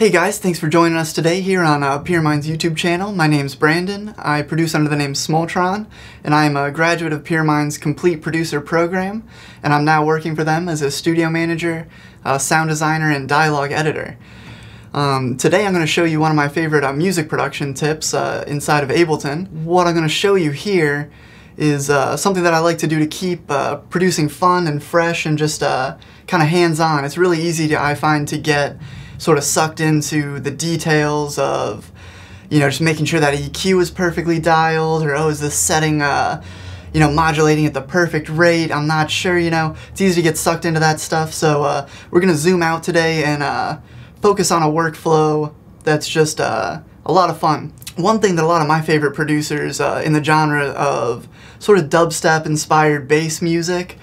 Hey guys, thanks for joining us today here on uh, Pyramind's YouTube channel. My name's Brandon. I produce under the name Smoltron, and I am a graduate of Pyramind's Complete Producer program, and I'm now working for them as a studio manager, uh, sound designer, and dialogue editor. Um, today I'm going to show you one of my favorite uh, music production tips uh, inside of Ableton. What I'm going to show you here is uh, something that I like to do to keep producing fun and fresh and just kind of hands-on. It's really easy to, I find, to get sort of sucked into the details of, you know, just making sure that EQ is perfectly dialed, or oh, is this setting, uh, you know, modulating at the perfect rate? I'm not sure, you know. It's easy to get sucked into that stuff, so uh, we're going to zoom out today and uh, focus on a workflow that's just uh, a lot of fun. One thing that a lot of my favorite producers uh, in the genre of sort of dubstep inspired bass music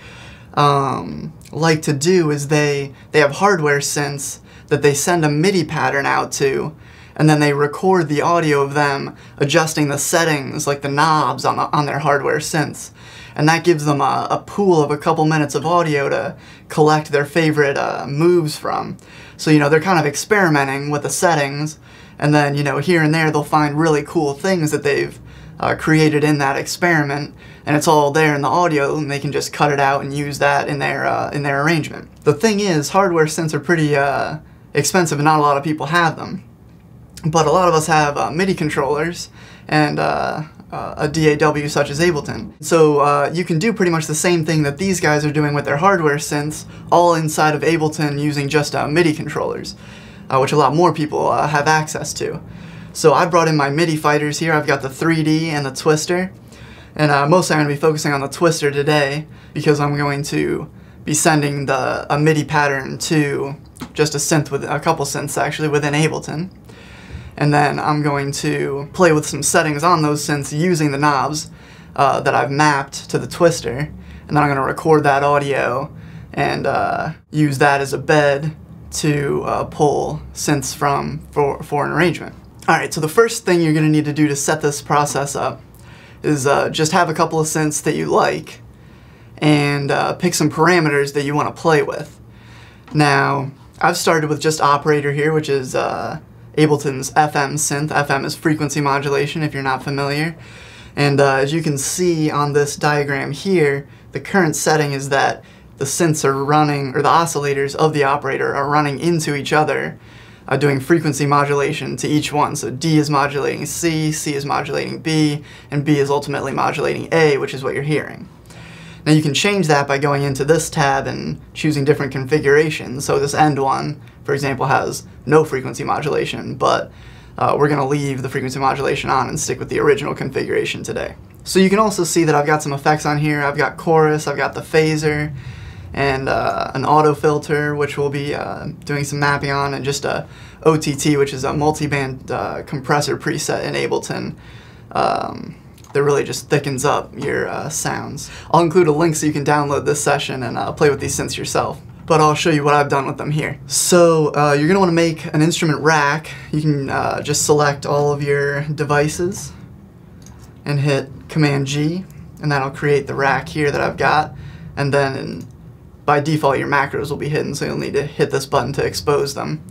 um, like to do is they, they have hardware synths that they send a MIDI pattern out to, and then they record the audio of them adjusting the settings, like the knobs on, on their hardware synths. And that gives them a, a pool of a couple minutes of audio to collect their favorite uh, moves from. So, you know, they're kind of experimenting with the settings, and then, you know, here and there they'll find really cool things that they've uh, created in that experiment, and it's all there in the audio, and they can just cut it out and use that in their uh, in their arrangement. The thing is, hardware synths are pretty uh, expensive and not a lot of people have them. But a lot of us have uh, MIDI controllers and uh, uh, a DAW such as Ableton. So uh, you can do pretty much the same thing that these guys are doing with their hardware synths, all inside of Ableton using just uh, MIDI controllers, uh, which a lot more people have access to. So I brought in my MIDI fighters here. I've got the 3D and the Twister. And mostly I'm going to be focusing on the Twister today because I'm going to be sending the a MIDI pattern to just a synth with a couple synths actually within Ableton. And then I'm going to play with some settings on those synths using the knobs uh, that I've mapped to the twister. And then I'm going to record that audio and uh, use that as a bed to uh, pull synths from for, for an arrangement. Alright, so the first thing you're going to need to do to set this process up is uh, just have a couple of synths that you like and uh, pick some parameters that you want to play with. Now, I've started with just operator here, which is uh, Ableton's FM synth. FM is frequency modulation, if you're not familiar. And uh, as you can see on this diagram here, the current setting is that the synths are running, or the oscillators of the operator are running into each other, uh, doing frequency modulation to each one. So D is modulating C, C is modulating B, and B is ultimately modulating A, which is what you're hearing. Now you can change that by going into this tab and choosing different configurations. So this end one, for example, has no frequency modulation, but uh, we're going to leave the frequency modulation on and stick with the original configuration today. So you can also see that I've got some effects on here. I've got chorus, I've got the phaser, and uh, an auto filter, which we'll be uh, doing some mapping on, and just a OTT, which is a multi-band uh, compressor preset in Ableton. Um, that really just thickens up your uh, sounds. I'll include a link so you can download this session and uh, play with these synths yourself but I'll show you what I've done with them here. So uh, you're going to want to make an instrument rack. You can uh, just select all of your devices and hit Command G and that'll create the rack here that I've got and then by default your macros will be hidden so you'll need to hit this button to expose them.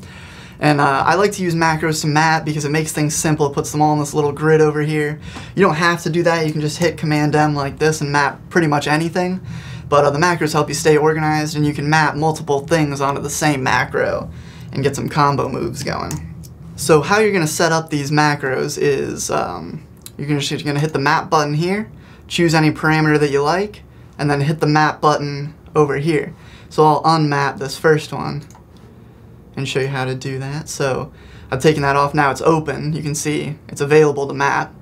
And uh, I like to use macros to map because it makes things simple. It puts them all in this little grid over here. You don't have to do that. You can just hit Command M like this and map pretty much anything. But uh, the macros help you stay organized and you can map multiple things onto the same macro and get some combo moves going. So how you're going to set up these macros is um, you're going to hit the map button here, choose any parameter that you like, and then hit the map button over here. So I'll unmap this first one and show you how to do that. So I've taken that off, now it's open. You can see it's available to map.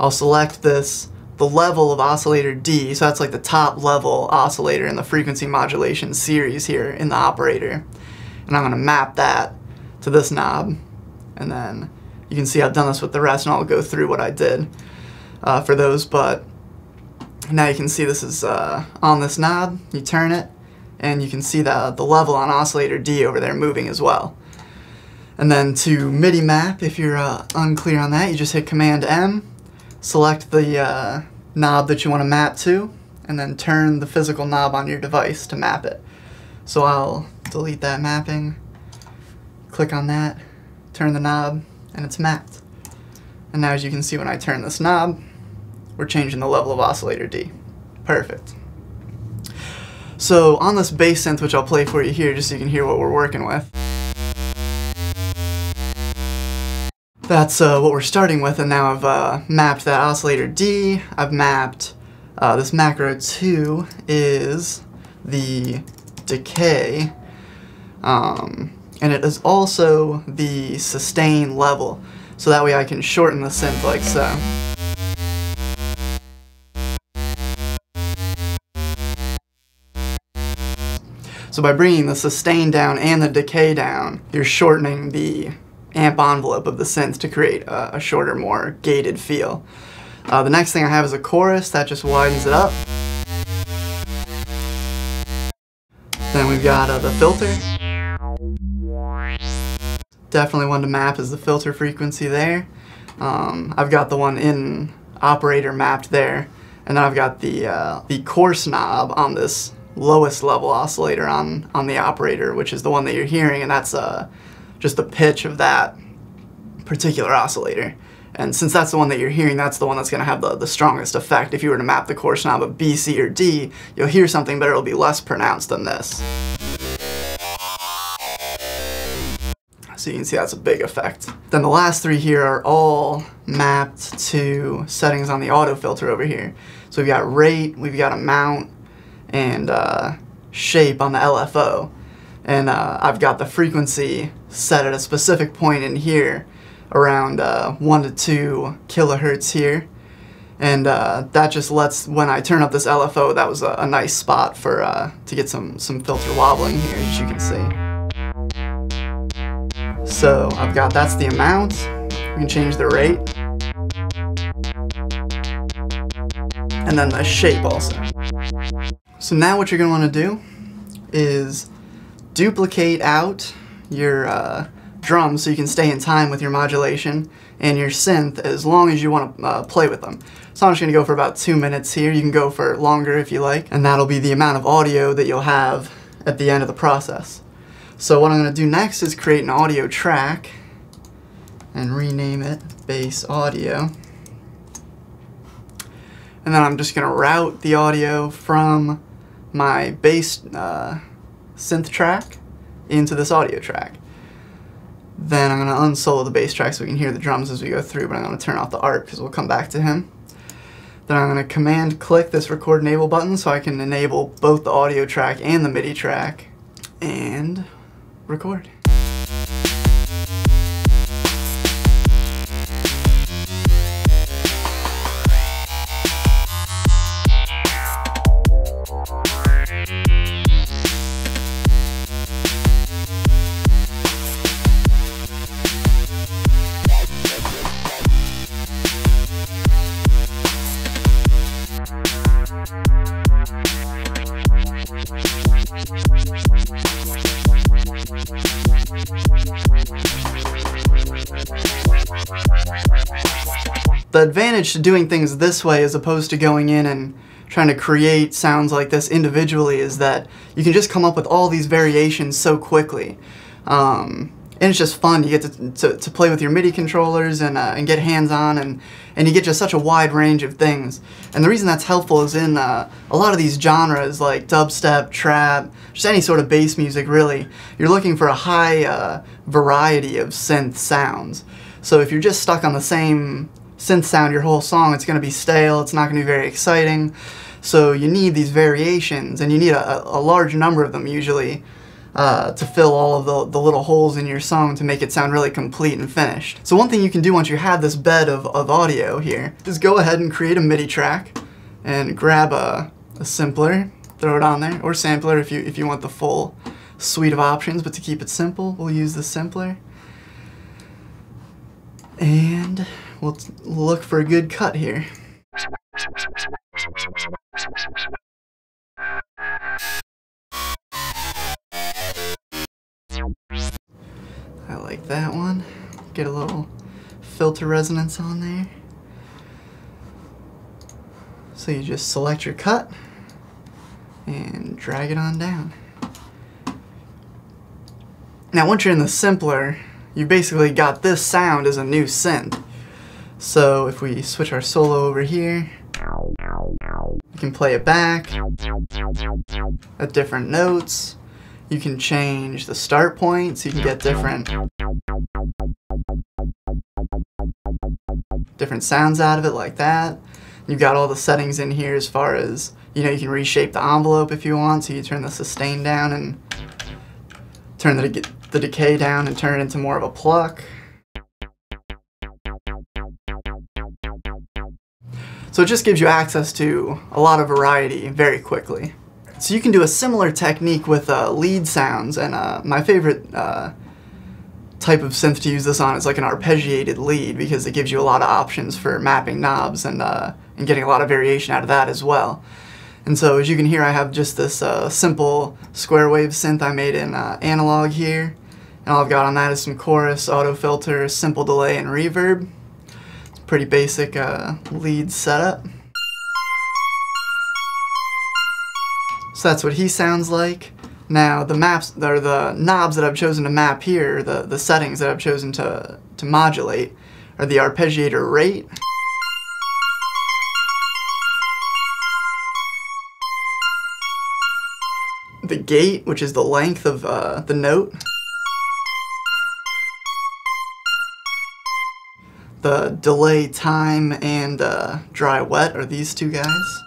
I'll select this, the level of oscillator D, so that's like the top level oscillator in the frequency modulation series here in the operator. And I'm gonna map that to this knob. And then you can see I've done this with the rest and I'll go through what I did uh, for those, but now you can see this is uh, on this knob, you turn it, and you can see the, the level on oscillator D over there moving as well. And then to MIDI map, if you're uh, unclear on that, you just hit Command M, select the uh, knob that you want to map to, and then turn the physical knob on your device to map it. So I'll delete that mapping, click on that, turn the knob, and it's mapped. And now as you can see when I turn this knob, we're changing the level of oscillator D. Perfect. So on this bass synth, which I'll play for you here just so you can hear what we're working with, that's uh, what we're starting with, and now I've uh, mapped that oscillator D, I've mapped uh, this macro 2 is the decay, um, and it is also the sustain level, so that way I can shorten the synth like so. So by bringing the sustain down and the decay down, you're shortening the amp envelope of the synth to create a, a shorter, more gated feel. Uh, the next thing I have is a chorus that just widens it up. Then we've got uh, the filter. Definitely one to map is the filter frequency there. Um, I've got the one in operator mapped there. And then I've got the, uh, the coarse knob on this lowest level oscillator on, on the operator, which is the one that you're hearing, and that's uh, just the pitch of that particular oscillator. And since that's the one that you're hearing, that's the one that's going to have the, the strongest effect. If you were to map the coarse knob of B, C, or D, you'll hear something, but it'll be less pronounced than this. So you can see that's a big effect. Then the last three here are all mapped to settings on the auto filter over here. So we've got rate, we've got amount, and uh, shape on the LFO. And uh, I've got the frequency set at a specific point in here around uh, 1 to 2 kilohertz here. And uh, that just lets, when I turn up this LFO, that was a, a nice spot for uh, to get some, some filter wobbling here, as you can see. So I've got, that's the amount. We can change the rate. And then the shape also. So now what you're going to want to do is duplicate out your uh, drums so you can stay in time with your modulation and your synth as long as you want to uh, play with them. So I'm just going to go for about two minutes here. You can go for longer if you like, and that'll be the amount of audio that you'll have at the end of the process. So what I'm going to do next is create an audio track and rename it bass audio. And then I'm just going to route the audio from my bass uh, synth track into this audio track. Then I'm going to unsolo the bass track so we can hear the drums as we go through, but I'm going to turn off the art because we'll come back to him. Then I'm going to command click this record enable button so I can enable both the audio track and the MIDI track. And record. The advantage to doing things this way as opposed to going in and trying to create sounds like this individually is that you can just come up with all these variations so quickly. Um, and it's just fun. You get to, to, to play with your MIDI controllers and, uh, and get hands-on, and, and you get just such a wide range of things. And the reason that's helpful is in uh, a lot of these genres like dubstep, trap, just any sort of bass music really, you're looking for a high uh, variety of synth sounds. So if you're just stuck on the same synth sound your whole song, it's going to be stale, it's not going to be very exciting. So you need these variations, and you need a, a large number of them usually uh, to fill all of the, the little holes in your song to make it sound really complete and finished. So one thing you can do once you have this bed of, of audio here is go ahead and create a MIDI track and grab a, a simpler, throw it on there, or sampler if you, if you want the full suite of options, but to keep it simple, we'll use the simpler. And we'll look for a good cut here. That one. Get a little filter resonance on there. So you just select your cut and drag it on down. Now once you're in the simpler, you basically got this sound as a new synth. So if we switch our solo over here, you can play it back at different notes. You can change the start point so you can get different different sounds out of it like that. You've got all the settings in here as far as, you know, you can reshape the envelope if you want, so you turn the sustain down and turn the, the decay down and turn it into more of a pluck. So it just gives you access to a lot of variety very quickly. So you can do a similar technique with uh, lead sounds, and uh, my favorite uh, type of synth to use this on is like an arpeggiated lead because it gives you a lot of options for mapping knobs and, uh, and getting a lot of variation out of that as well. And so as you can hear I have just this uh, simple square wave synth I made in uh, analog here. And all I've got on that is some chorus, auto filter, simple delay, and reverb. It's pretty basic lead setup. So that's what he sounds like. Now the maps, or the knobs that I've chosen to map here, the, the settings that I've chosen to, to modulate, are the arpeggiator rate, the gate, which is the length of uh, the note, the delay time and uh, dry wet are these two guys.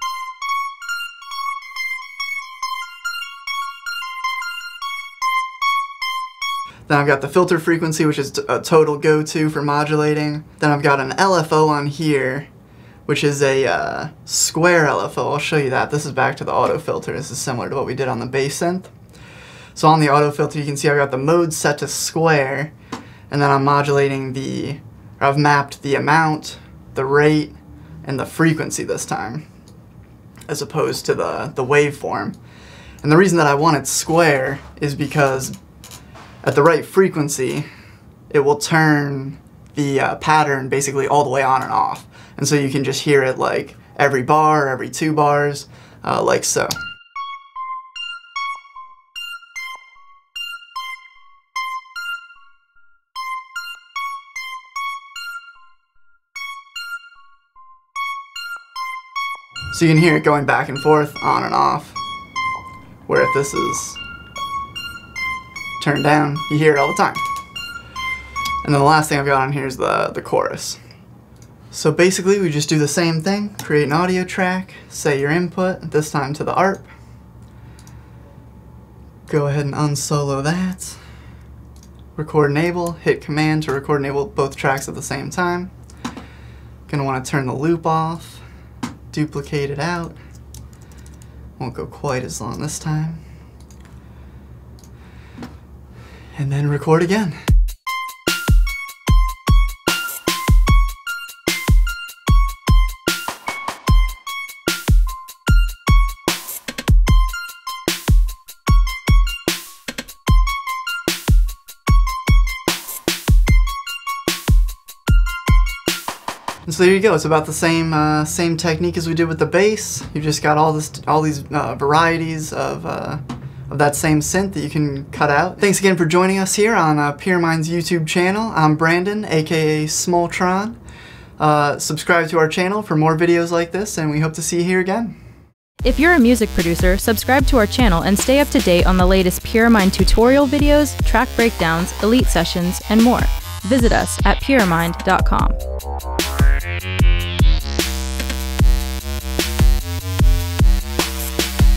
Then I've got the filter frequency, which is a total go-to for modulating. Then I've got an LFO on here, which is a uh, square LFO. I'll show you that. This is back to the auto filter. This is similar to what we did on the bass synth. So on the auto filter, you can see I've got the mode set to square, and then I'm modulating the, I've mapped the amount, the rate, and the frequency this time, as opposed to the, the waveform. And the reason that I want it square is because at the right frequency, it will turn the uh, pattern basically all the way on and off. And so you can just hear it like every bar, every two bars, uh, like so. So you can hear it going back and forth, on and off. Where if this is turned down, you hear it all the time. And then the last thing I've got on here is the, the chorus. So basically we just do the same thing, create an audio track, say your input, this time to the ARP. Go ahead and unsolo that. Record enable, hit command to record enable both tracks at the same time. Gonna wanna turn the loop off, duplicate it out. Won't go quite as long this time. And then record again. And so there you go. It's about the same uh, same technique as we did with the bass. You've just got all this, all these uh, varieties of uh, of that same synth that you can cut out. Thanks again for joining us here on uh, Pyramind's YouTube channel. I'm Brandon, aka Smoltron. Uh, subscribe to our channel for more videos like this, and we hope to see you here again. If you're a music producer, subscribe to our channel and stay up to date on the latest PureMind tutorial videos, track breakdowns, elite sessions, and more. Visit us at pyramind.com.